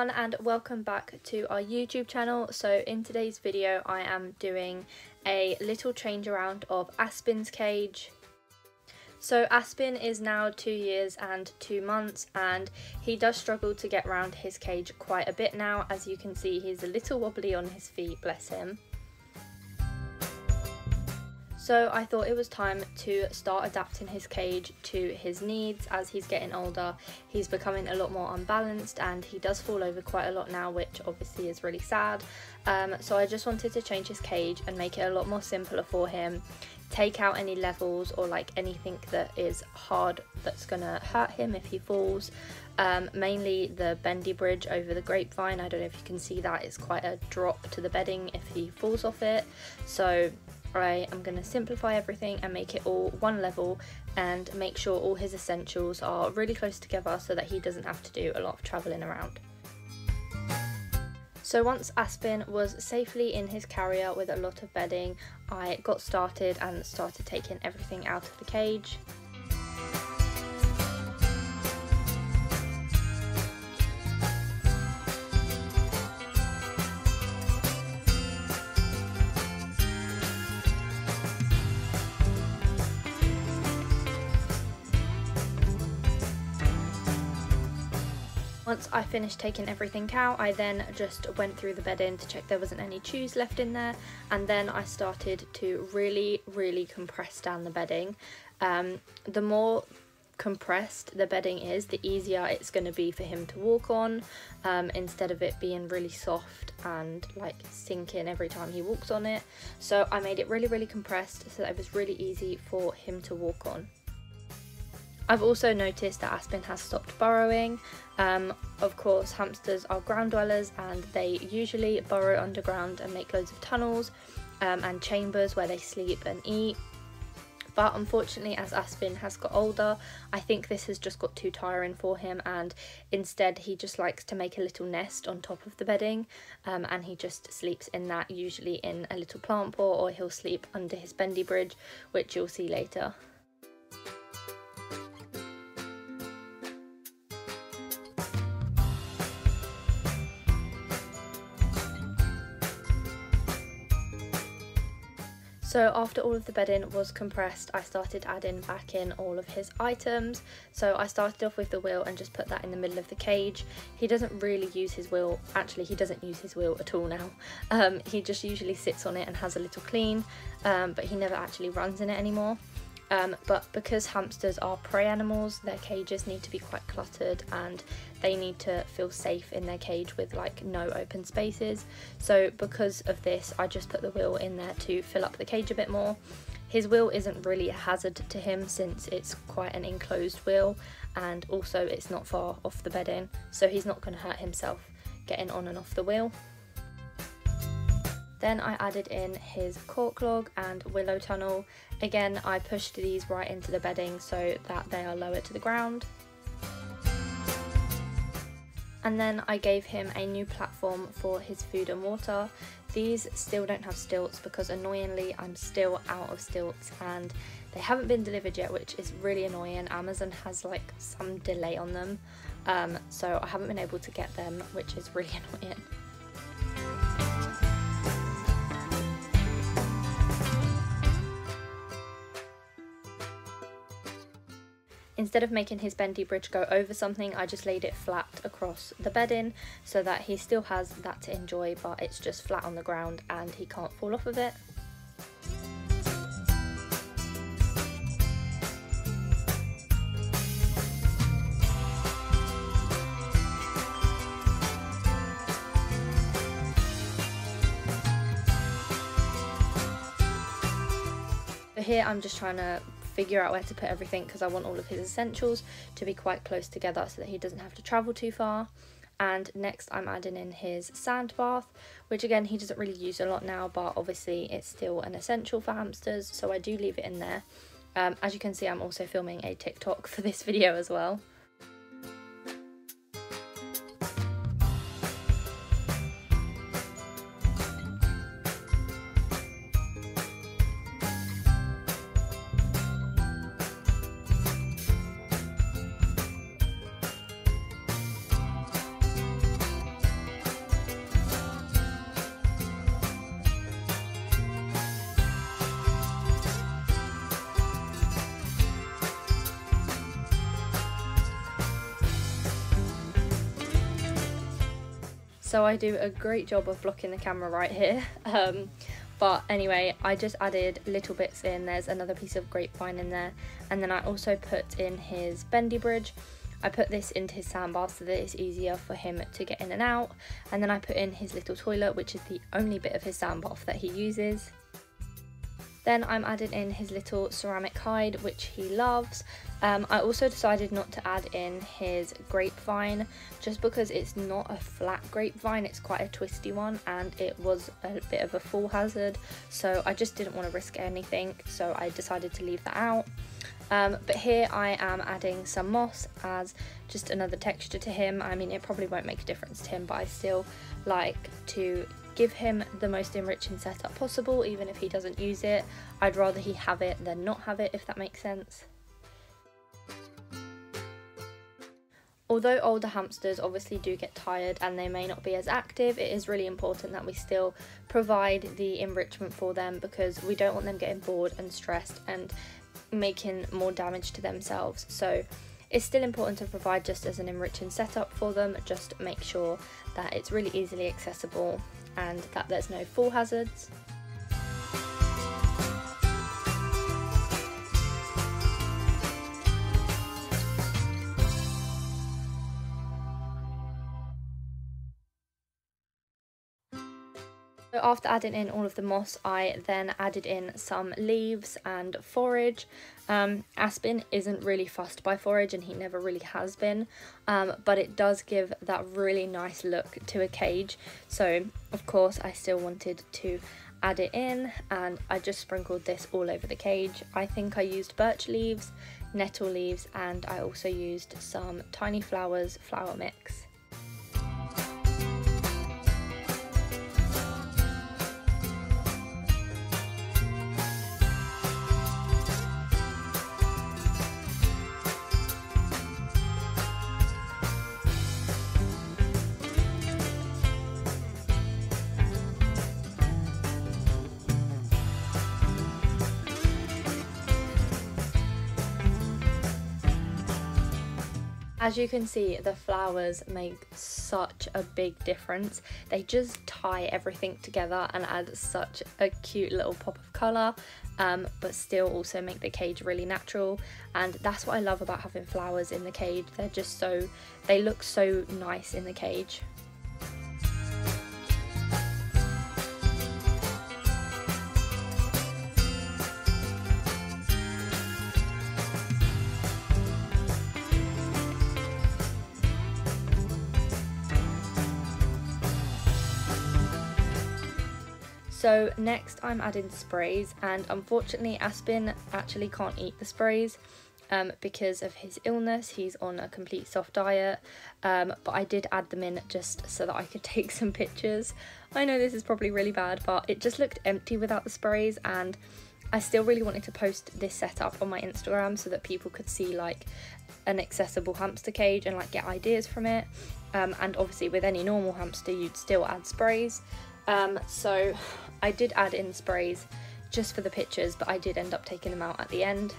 everyone and welcome back to our YouTube channel. So in today's video I am doing a little change around of Aspynn's cage. So Aspynn is now two years and two months and he does struggle to get around his cage quite a bit now. As you can see he's a little wobbly on his feet, bless him. So I thought it was time to start adapting his cage to his needs as he's getting older. He's becoming a lot more unbalanced and he does fall over quite a lot now which obviously is really sad. Um, so I just wanted to change his cage and make it a lot more simpler for him. Take out any levels or like anything that is hard that's gonna hurt him if he falls. Um, mainly the bendy bridge over the grapevine. I don't know if you can see that. It's quite a drop to the bedding if he falls off it. So I am going to simplify everything and make it all one level and make sure all his essentials are really close together so that he doesn't have to do a lot of travelling around. So once Aspynn was safely in his carrier with a lot of bedding, I got started and started taking everything out of the cage. Once I finished taking everything out, I then just went through the bedding to check there wasn't any chews left in there, and then I started to really, really compress down the bedding. Um, the more compressed the bedding is, the easier it's going to be for him to walk on, um, instead of it being really soft and like sinking every time he walks on it. So I made it really, really compressed so that it was really easy for him to walk on. I've also noticed that Aspynn has stopped burrowing. Um, of course, hamsters are ground dwellers and they usually burrow underground and make loads of tunnels um, and chambers where they sleep and eat. But unfortunately, as Aspynn has got older, I think this has just got too tiring for him, and instead, he just likes to make a little nest on top of the bedding um, and he just sleeps in that, usually in a little plant pot, or he'll sleep under his bendy bridge, which you'll see later. So after all of the bedding was compressed, I started adding back in all of his items. So I started off with the wheel and just put that in the middle of the cage. He doesn't really use his wheel, actually he doesn't use his wheel at all now. Um, he just usually sits on it and has a little clean, um, but he never actually runs in it anymore. Um, but because hamsters are prey animals, their cages need to be quite cluttered and they need to feel safe in their cage with like no open spaces. So because of this, I just put the wheel in there to fill up the cage a bit more. His wheel isn't really a hazard to him since it's quite an enclosed wheel and also it's not far off the bedding, so he's not going to hurt himself getting on and off the wheel. Then I added in his cork log and willow tunnel. Again, I pushed these right into the bedding so that they are lower to the ground. And then I gave him a new platform for his food and water. These still don't have stilts because annoyingly I'm still out of stilts and they haven't been delivered yet which is really annoying. Amazon has like some delay on them um, so I haven't been able to get them which is really annoying. Instead of making his bendy bridge go over something, I just laid it flat across the bedding so that he still has that to enjoy, but it's just flat on the ground and he can't fall off of it. here I'm just trying to figure out where to put everything because I want all of his essentials to be quite close together so that he doesn't have to travel too far. And next I'm adding in his sand bath, which again he doesn't really use a lot now, but obviously it's still an essential for hamsters, so I do leave it in there. Um, as you can see, I'm also filming a TikTok for this video as well. So I do a great job of blocking the camera right here. Um, but anyway, I just added little bits in. There's another piece of grapevine in there. And then I also put in his bendy bridge. I put this into his sandbath so that it's easier for him to get in and out. And then I put in his little toilet, which is the only bit of his sandbath that he uses. Then I'm adding in his little ceramic hide, which he loves. Um, I also decided not to add in his grapevine, just because it's not a flat grapevine, it's quite a twisty one, and it was a bit of a fall hazard, so I just didn't want to risk anything, so I decided to leave that out. Um, but here I am adding some moss as just another texture to him. I mean, it probably won't make a difference to him, but I still like to give him the most enriching setup possible even if he doesn't use it. I'd rather he have it than not have it if that makes sense. Although older hamsters obviously do get tired and they may not be as active, it is really important that we still provide the enrichment for them because we don't want them getting bored and stressed and making more damage to themselves. So it's still important to provide just as an enriching setup for them, just make sure that it's really easily accessible and that there's no fall hazards. So after adding in all of the moss, I then added in some leaves and forage. Um, Aspynn isn't really fussed by forage and he never really has been, um, but it does give that really nice look to a cage. So of course I still wanted to add it in and I just sprinkled this all over the cage. I think I used birch leaves, nettle leaves and I also used some tiny flowers flower mix. As you can see, the flowers make such a big difference. They just tie everything together and add such a cute little pop of colour, um, but still also make the cage really natural. And that's what I love about having flowers in the cage. They're just so, they look so nice in the cage. So next I'm adding sprays and unfortunately Aspynn actually can't eat the sprays um, because of his illness. He's on a complete soft diet, um, but I did add them in just so that I could take some pictures. I know this is probably really bad, but it just looked empty without the sprays and I still really wanted to post this setup on my Instagram so that people could see like an accessible hamster cage and like get ideas from it. Um, and obviously with any normal hamster you'd still add sprays. Um, so I did add in sprays just for the pictures, but I did end up taking them out at the end.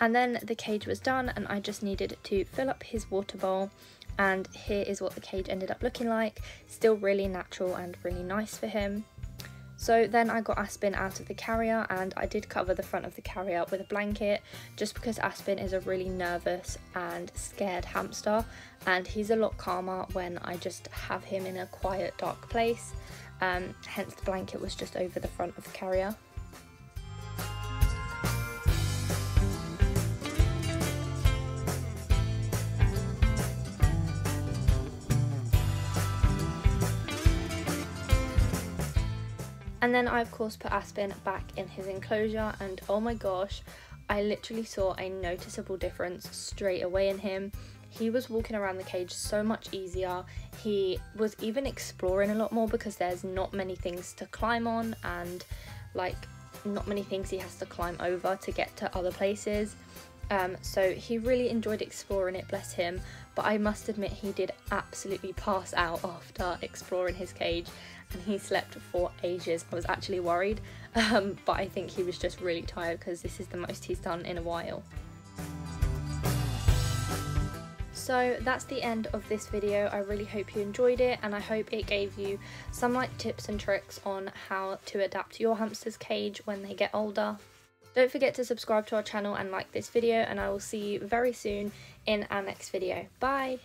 And then the cage was done and I just needed to fill up his water bowl and here is what the cage ended up looking like. Still really natural and really nice for him. So then I got Aspynn out of the carrier and I did cover the front of the carrier with a blanket just because Aspynn is a really nervous and scared hamster and he's a lot calmer when I just have him in a quiet dark place. Um, hence the blanket was just over the front of the carrier. And then I of course put Aspynn back in his enclosure and oh my gosh, I literally saw a noticeable difference straight away in him. He was walking around the cage so much easier. He was even exploring a lot more because there's not many things to climb on and like not many things he has to climb over to get to other places. Um, so he really enjoyed exploring it, bless him. But I must admit, he did absolutely pass out after exploring his cage and he slept for ages. I was actually worried, um, but I think he was just really tired because this is the most he's done in a while. So that's the end of this video. I really hope you enjoyed it and I hope it gave you some like tips and tricks on how to adapt your hamster's cage when they get older. Don't forget to subscribe to our channel and like this video and I will see you very soon in our next video. Bye!